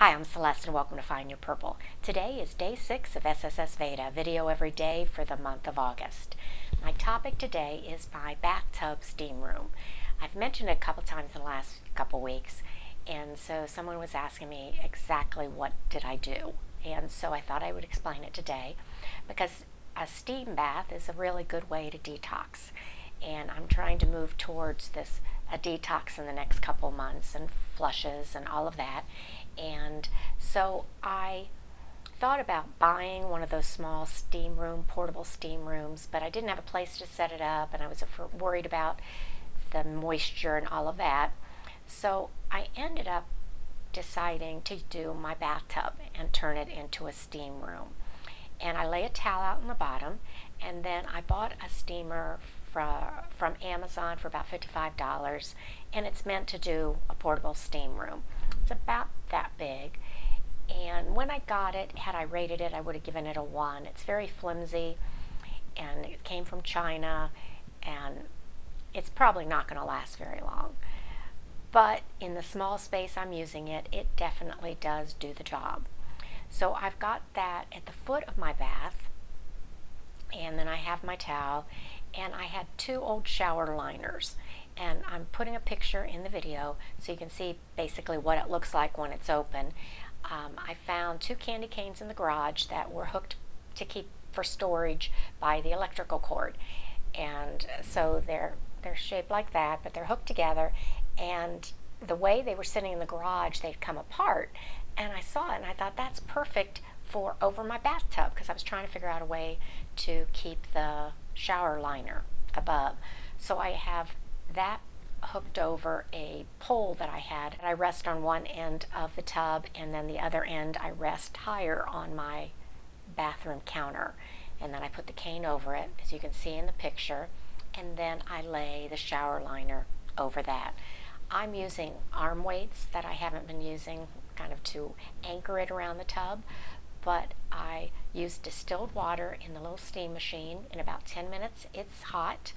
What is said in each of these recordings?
Hi, I'm Celeste and welcome to Find Your Purple. Today is day six of SSS Veda, video every day for the month of August. My topic today is my bathtub steam room. I've mentioned it a couple times in the last couple weeks, and so someone was asking me exactly what did I do. And so I thought I would explain it today because a steam bath is a really good way to detox. And I'm trying to move towards this a detox in the next couple months and flushes and all of that. And so I thought about buying one of those small steam room, portable steam rooms, but I didn't have a place to set it up and I was worried about the moisture and all of that. So I ended up deciding to do my bathtub and turn it into a steam room. And I lay a towel out on the bottom and then I bought a steamer from, from Amazon for about $55 and it's meant to do a portable steam room. It's about that big. And when I got it, had I rated it, I would have given it a 1. It's very flimsy, and it came from China, and it's probably not going to last very long. But in the small space I'm using it, it definitely does do the job. So I've got that at the foot of my bath, and then I have my towel, and I had two old shower liners. And I'm putting a picture in the video so you can see basically what it looks like when it's open. Um, I found two candy canes in the garage that were hooked to keep for storage by the electrical cord. And so they're they're shaped like that but they're hooked together. And the way they were sitting in the garage they'd come apart. And I saw it and I thought that's perfect for over my bathtub because I was trying to figure out a way to keep the shower liner above so I have that hooked over a pole that I had. I rest on one end of the tub and then the other end I rest higher on my bathroom counter. And then I put the cane over it, as you can see in the picture, and then I lay the shower liner over that. I'm using arm weights that I haven't been using kind of to anchor it around the tub, but I use distilled water in the little steam machine. In about 10 minutes, it's hot,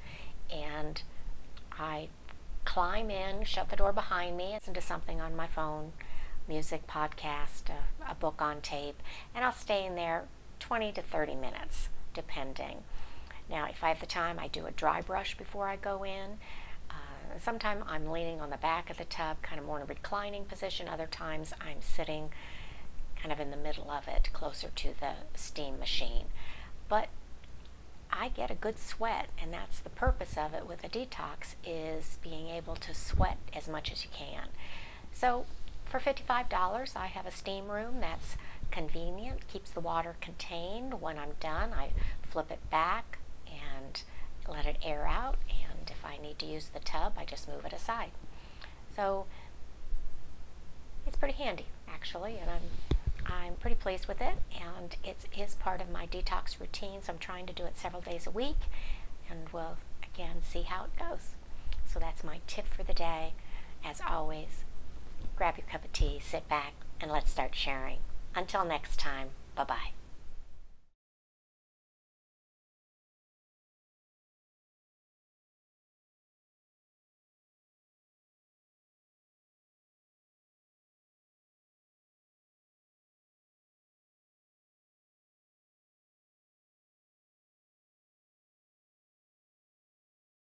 and I climb in, shut the door behind me, listen to something on my phone, music, podcast, a, a book on tape, and I'll stay in there 20 to 30 minutes, depending. Now, if I have the time, I do a dry brush before I go in. Uh, sometimes I'm leaning on the back of the tub, kind of more in a reclining position. Other times I'm sitting kind of in the middle of it, closer to the steam machine. But I get a good sweat, and that's the purpose of it with a detox is being able to sweat as much as you can. So for $55, I have a steam room that's convenient, keeps the water contained. When I'm done, I flip it back and let it air out, and if I need to use the tub, I just move it aside. So it's pretty handy, actually, and I'm I'm pretty pleased with it and it is part of my detox routine so I'm trying to do it several days a week and we'll again see how it goes. So that's my tip for the day. As always, grab your cup of tea, sit back, and let's start sharing. Until next time, bye-bye.